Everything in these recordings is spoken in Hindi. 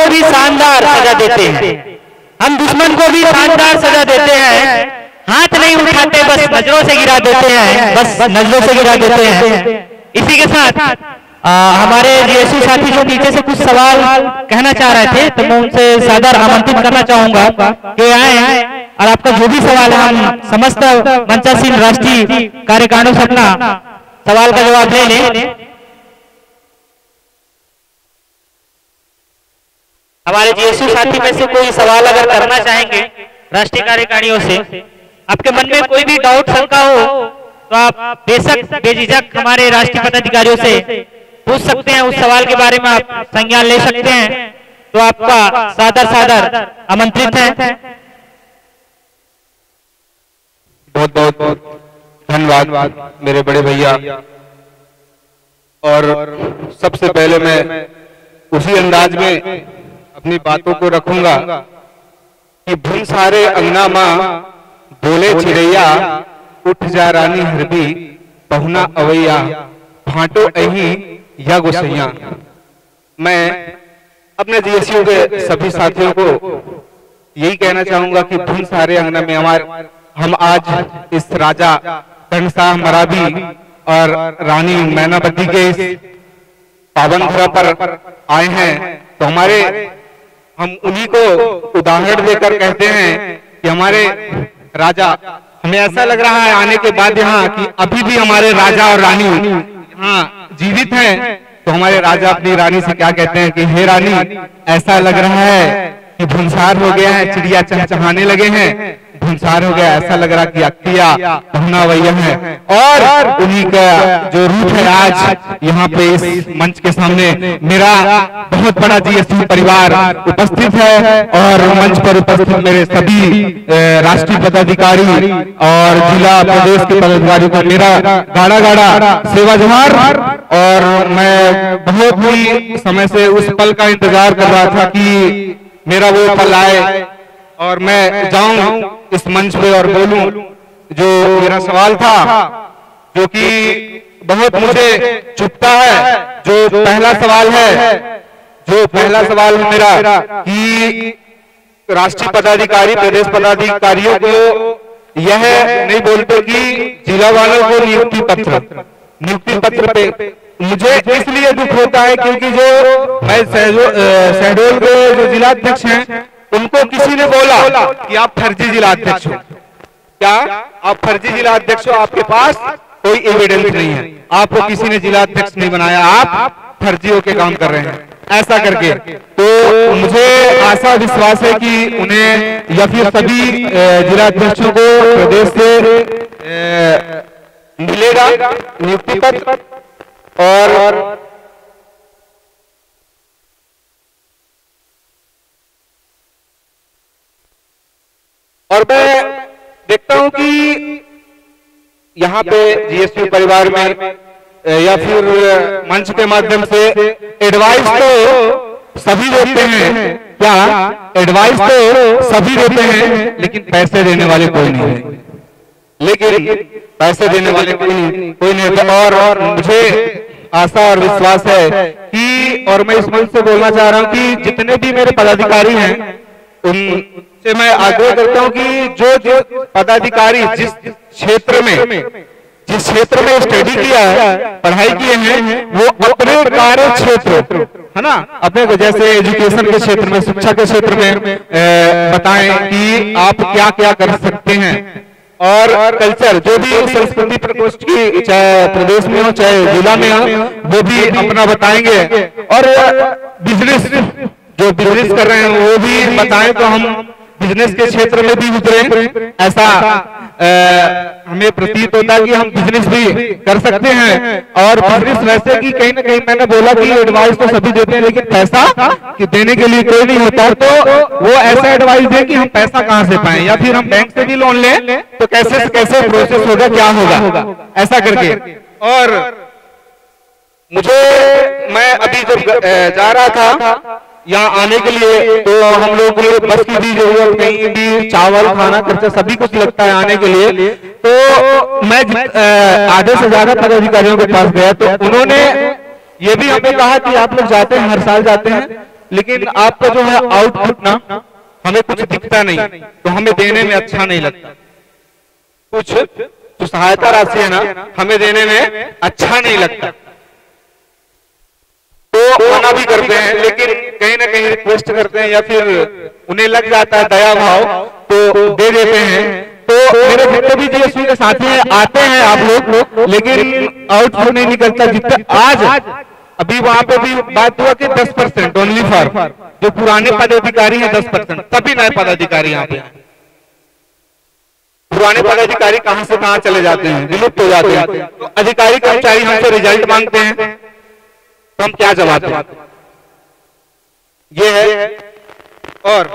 को भी शानदार सजा देते हैं। हम दुश्मन को भी शानदार सजा देते हैं। हाथ नहीं उठाते बस नज़रों से गिरा देते हैं। बस नज़रों से गिरा देते हैं। इसी के साथ आ, हमारे जीएसयू साथी जो नीचे से कुछ सवाल कहना चाह रहे थे तो मैं उनसे सादर आमंत्रित करना चाहूँगा कि आए और आपका जो भी सवाल है हम समस्त मंचासीन राष्ट्रीय कार्यकारिणी से अपना सवाल का जवाब ले लें हमारे जीएसयू साथी में से कोई सवाल अगर करना चाहेंगे राष्ट्रीय कार्यकारिणियों से आपके मन में कोई भी डाउट शंका हो तो आप बेशक बेझिझक हमारे राष्ट्रीय पदाधिकारियों से पूछ सकते हैं उस सवाल के बारे में आप संज्ञान ले सकते हैं। तो आपका सादर सादर आमंत्रित है। बहुत बहुत धन्यवाद मेरे बड़े भैया। और सबसे पहले मैं उसी अंदाज में अपनी बातों को रखूँगा कि भून सारे अंगना माँ बोले चिड़ैया, उठ जा रानी हरदी पहुना अवैया, भाटो अही या गुसैया। मैं अपने जीएसयू के सभी साथियों को यही कहना चाहूँगा कि भून सारे अंगना में हमारे हम आज इस राजा कणशाह मराबी और रानी मैनावती के इस पावन धरा पर आए हैं। तो हमारे हम उन्हीं को उदाहरण देकर कहते हैं कि हमारे राजा, हमें ऐसा लग रहा है आने के बाद यहाँ कि अभी भी हमारे राजा और रानी यहाँ जीवित हैं तो हमारे राजा अपनी रानी से क्या कहते हैं कि, हे रानी, ऐसा लग रहा है कि भुंसार हो गया है, चिड़िया चहचहाने लगे हैं भुंसार हो गया, ऐसा लग रहा कि अक्तिया पहुना वैया है। और उन्हीं का जो रूप है आज यहाँ पे इस मंच के सामने, मेरा बहुत बड़ा जीएसटी परिवार उपस्थित है और मंच पर उपस्थित मेरे सभी राष्ट्रीय पदाधिकारी और जिला प्रदेश के पदाधिकारियों का मेरा गाड़ा गाड़ा सेवा जोहार और मैं बहुत ही समय से उस पल का इंतज़ार कर रहा था कि मेरा वो पल आए और मैं जाऊँ इस मंच पे और बोलूँ जो मेरा सवाल था, जो कि बहुत मुझे चुपता है, जो पहला सवाल है, जो पहला सवाल है मेरा कि राष्ट्रीय पदाधिकारी, प्रदेश पदाधिकारियों को यह नहीं बोलते कि जिला वालों को नियुक्ति पत्र नियुक्ति पत्र पे मुझे इसलिए दुख होता है क्योंकि जो मैं शहडोल के जो जिलाध्यक्ष हैं, उनको किसी ने बोला कि आप फर्जी जिला अध्यक्ष हो। क्या? आप फर्जी जिलाध्यक्ष हो आपके पास कोई एविडेंस नहीं है। आपको किसी ने जिला अध्यक्ष नहीं बनाया आप फर्जी होके काम कर रहे हैं। ऐसा करके। तो मुझे आशा विश्वास है कि उन्हें या फिर सभी अ, जिलाध्यक्षों को प्रदेश से मिलेगा नियुक्ति पत्र। और और मैं यहाँ पे जीएसटी परिवार में या फिर मंच के माध्यम से एडवाइस तो सभी देते हैं। क्या? एडवाइस तो सभी देते हैं लेकिन पैसे देने वाले कोई नहीं है। लेकिन पैसे देने वाले कोई नहीं कोई नहीं और, और मुझे आशा और विश्वास है कि और मैं इस मंच से बोलना चाह रहा हूँ कि जितने भी मेरे पदाधिकारी हैं उनसे मैं आग्रह करता हूँ कि जो जो पदाधिकारी जिस क्षेत्र में जिस क्षेत्र में स्टडी किया है पढ़ाई किए हैं वो अपने कार्य क्षेत्र है ना? अपने को जैसे एजुकेशन के क्षेत्र में शिक्षा के क्षेत्र में बताएँ कि आप क्या क्या कर सकते हैं। और कल्चर जो भी संस्कृति प्रकोष्ठ की चाहे प्रदेश में हो चाहे जिला में हो वो भी अपना बताएँगे। और बिज़नेस जो बिज़नेस कर रहे हैं, वो भी बताएँ तो हम बिज़नेस के क्षेत्र में भी उतरे। ऐसा हमें प्रतीत होता है कि हम बिज़नेस भी कर सकते हैं। और बिज़नेस वैसे कि कहीं ना कहीं मैंने बोला कि एडवाइस तो सभी देते हैं, लेकिन पैसा कि देने के लिए कोई नहीं होता। तो वो ऐसा एडवाइस दे कि हम पैसा कहाँ से पाएँ, या फिर हम बैंक से भी लोन लें तो कैसे कैसे प्रोसेस होगा, क्या होगा? ऐसा करके। और मुझे, मैं अभी जब जा रहा था यहाँ आने के लिए तो हम लोग को बस की भी ज़रूरत कहीं भी चावल, खाना, खर्चा सभी कुछ लगता है आने के लिए। तो मैं आधे से ज़्यादा पदाधिकारियों के पास गया तो उन्होंने ये भी हमें कहा कि आप लोग जाते हैं, हर साल जाते हैं, लेकिन आपका जो है आउटपुट ना, हमें कुछ दिखता नहीं तो हमें देने में अच्छा नहीं लगता। कुछ जो सहायता राशि है ना, हमें देने में अच्छा नहीं लगता। तो मना भी करते हैं, लेकिन कहीं ना कहीं रिक्वेस्ट करते हैं या फिर उन्हें लग जाता है दया भाव तो दे देते हैं। तो मेरे जितने भी जीएसपी के साथी हैं, आते हैं आप लोग, लेकिन आउटपुट नहीं निकलता जितने आज। अभी वहाँ पे भी बात हुआ कि 10 परसेंट ओनली फॉर जो पुराने पदाधिकारी हैं 10 परसेंट सभी नए पदाधिकारी यहाँ पे पुराने पदाधिकारी कहाँ से कहाँ चले जाते हैं, विलुप्त हो जाते हैं। तो अधिकारी कर्मचारी हमसे रिज़ल्ट मांगते हैं तो हम क्या जवाब दें? ये है और।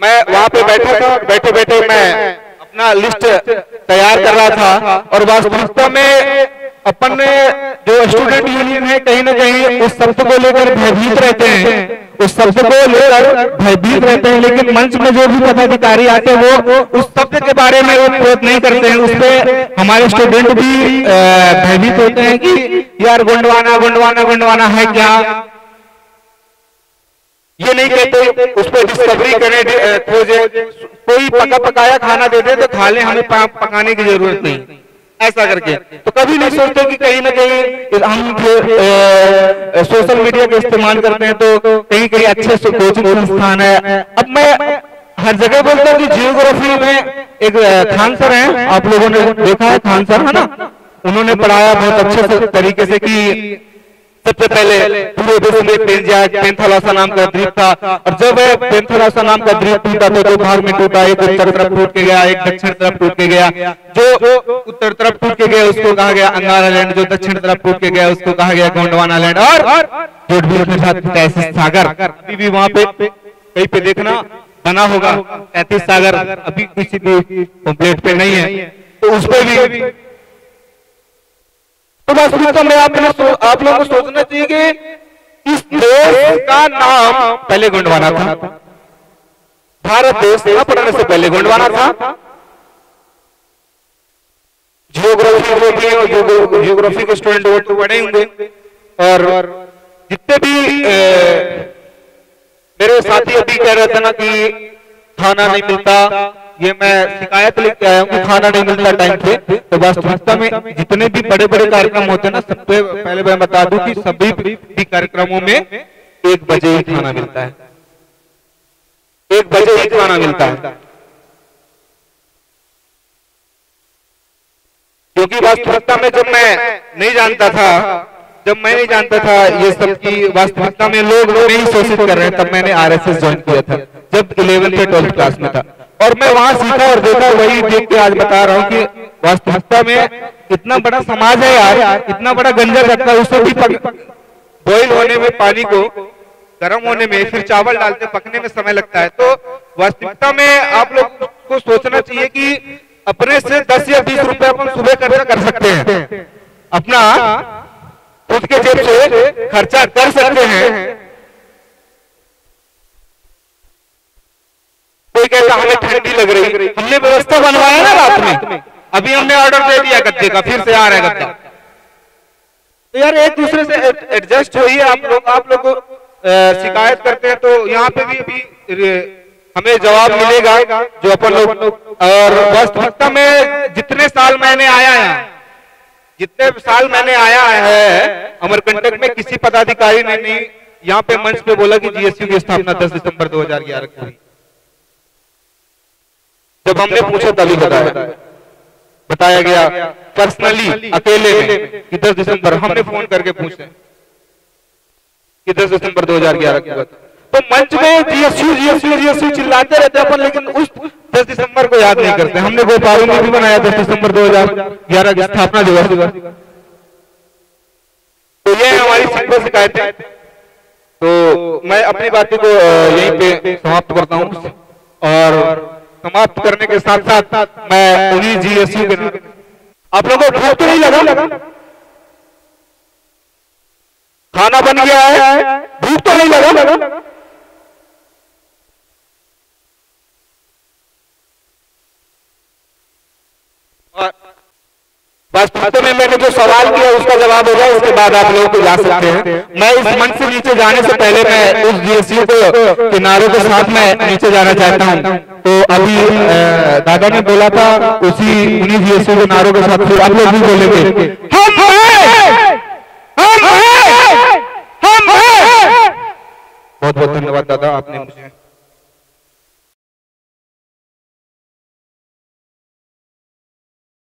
मैं वहाँ पे बैठा था बैठे बैठे मैं अपना लिस्ट तैयार कर रहा था और वास्तविकता में अपन ने जो स्टूडेंट यूनियन है, कहीं ना कहीं उस शब्द को लेकर भयभीत रहते हैं। उस शब्द को लेकर भयभीत रहते हैं, लेकिन मंच में जो भी पदाधिकारी आते हैं, वो उस शब्द के बारे में प्रयोग नहीं करते हैं। उस पर हमारे स्टूडेंट भी भयभीत होते हैं कि, यार, गुंडवाना गुंडवाना गुंडवाना है क्या? ये नहीं कहते, उस पर डिस्कवरी करें खोजे। कोई पका पकाया खाना दे दे तो खा ले हमें पकाने की ज़रूरत नहीं। ऐसा करके। तो कभी नहीं सोचते कि कहीं ना कहीं हम सोशल मीडिया का इस्तेमाल करते हैं तो कहीं कहीं अच्छे से कोचिंग संस्थान है। अब मैं हर जगह बोलता हूँ कि जियोग्राफी में एक खान सर है। आप लोगों ने देखा है खान सर है ना? उन्होंने पढ़ाया बहुत अच्छे तरीके से कि सबसे पहले तो उसको कहा गया अंगारा लैंड जो दक्षिण तरफ़ टूट के गया, उसको कहा गया गोंडवाना लैंड और सागर। अभी भी वहाँ पे कहीं पे देखना, बना होगा तैतीस सागर। अभी किसी भी प्लेट पे नहीं है। तो उस भी तो वास्तविकता आप लोगों को सोचना चाहिए कि इस देश का नाम पहले गुंडवाना था। भारत देश स्थापना से पहले गुंडवाना था। जियोग्राफी भी है, जियो- जियोग्राफी के स्टूडेंट वो तो बड़े होंगे। और जितने भी मेरे साथी अभी कह रहे थे ना कि खाना नहीं मिलता। ये मैं शिकायत लेके आया हूँ कि खाना नहीं मिलता टाइम पे। तो वास्तविकता में जितने भी बड़े बड़े कार्यक्रम होते हैं ना सबसे पहले मैं बता दूँ कि सभी कार्यक्रमों में एक बजे ही खाना मिलता है। एक बजे ही खाना मिलता है। क्योंकि वास्तविकता में जब मैं नहीं जानता था, जब मैं नहीं जानता था ये सब की वास्तविकता में लोग नहीं शोषित कर रहे हैं, तब मैंने आरएसएस ज्वाइन किया था, जब इलेवेंथ या ट्वेल्थ क्लास में था। और मैं वहाँ सीखा और देखा, वही देख के आज बता रहा हूँ कि वास्तविकता में इतना बड़ा समाज है यार, इतना बड़ा गंजा रखता है उससे भी बॉइल होने में पानी को गर्म होने में फिर चावल डालते पकने में समय लगता है। तो वास्तविकता में आप लोग को सोचना चाहिए कि अपने से दस या बीस रुपए अपन सुबह खर्चा कर सकते हैं। अपना खुद के जेब से खर्चा कर सकते हैं। कोई कहता हमें ठंडी लग रही हमने व्यवस्था बनवाया ना रात में। अभी हमने ऑर्डर दे दिया गद्दे का फिर से आ रहा है गद्दा तो यार, एक दूसरे से एडजस्ट होइए, आप लोग आप लोग शिकायत करते हैं तो यहाँ पे भी अभी हमें जवाब मिलेगा जो अपन लोग और वास्तविकता में जितने साल मैंने आया है, जितने साल मैंने आया है, अमरकंटक में किसी पदाधिकारी ने नहीं यहाँ पे मंच पे बोला कि जीएसयू की स्थापना 10 दिसंबर 2011 को जब हमने पूछा तभी बताया। बताया गया पर्सनली अकेले में कि 10 दिसंबर हमने फ़ोन करके पूछे कि 10 दिसंबर 2011 की बात। तो मंच में जीएसयू जीएसयू जीएसयू चिल्लाते रहते अपन लेकिन उस 10 दिसंबर को याद नहीं करते। हमने भोपाल में भी बनाया 10 दिसंबर 2011 की स्थापना दिवस। तो ये हमारी सिंपल शिकायतें। तो मैं अपनी बातों को यहीं पे समाप्त करता हूँ। और समाप्त करने के साथ साथ मैं उन्हीं जीएसयू के नाम आप लोगों को तो नहीं लगा? खाना बन गया है? भूख तो नहीं लगा? वास्तव में मैंने जो सवाल किया, उसका जवाब होगा उसके बाद आप लोगों को जा सकते हैं। मैं इस मंच से नीचे जाने से पहले मैं उस जीएसयू को किनारों के साथ मैं नीचे जाना चाहता हूँ। तो अभी दादा ने बोला था, उसी उन्हीं जीएसए के नारों के साथ फिर आप लोग भी बोलेंगे। हम हम बहुत बहुत धन्यवाद दादा, आपने मुझे